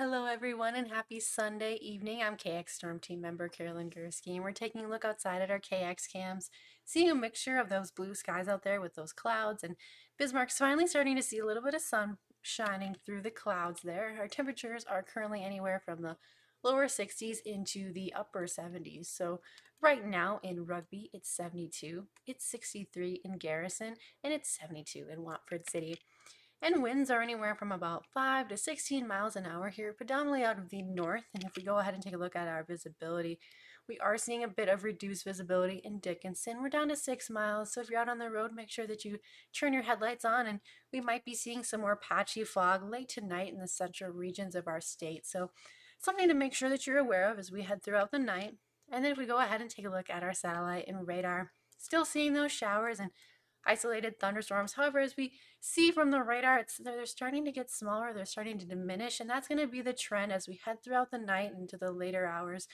Hello, everyone, and happy Sunday evening. I'm KX Storm Team member Carolyn Gursky, and we're taking a look outside at our KX cams, seeing a mixture of those blue skies out there with those clouds, and Bismarck's finally starting to see a little bit of sun shining through the clouds there. Our temperatures are currently anywhere from the lower 60s into the upper 70s. So right now in Rugby, it's 72, it's 63 in Garrison, and it's 72 in Watford City and winds are anywhere from about 5 to 16 miles an hour here, predominantly out of the north. And if we go ahead and take a look at our visibility, we are seeing a bit of reduced visibility in Dickinson. We're down to 6 miles, so if you're out on the road, make sure that you turn your headlights on, and we might be seeing some more patchy fog late tonight in the central regions of our state. So something to make sure that you're aware of as we head throughout the night. And then if we go ahead and take a look at our satellite and radar, still seeing those showers and isolated thunderstorms. However, as we see from the radar, it's they're starting to get smaller, they're starting to diminish, and that's going to be the trend as we head throughout the night into the later hours.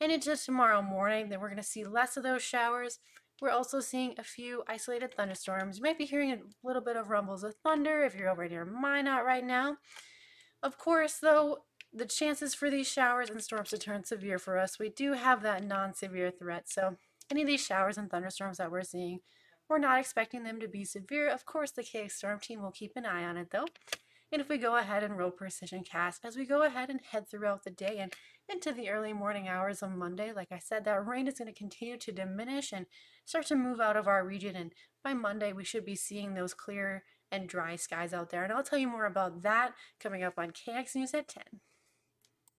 And into tomorrow morning, then we're going to see less of those showers. We're also seeing a few isolated thunderstorms. You might be hearing a little bit of rumbles of thunder if you're over near Minot right now. Of course, though, the chances for these showers and storms to turn severe for us, we do have that non-severe threat. So any of these showers and thunderstorms that we're seeing, we're not expecting them to be severe. Of course, the KX Storm team will keep an eye on it though. And if we go ahead and roll precision cast, as we go ahead and head throughout the day and into the early morning hours of Monday, like I said, that rain is going to continue to diminish and start to move out of our region. And by Monday, we should be seeing those clear and dry skies out there. And I'll tell you more about that coming up on KX News at 10.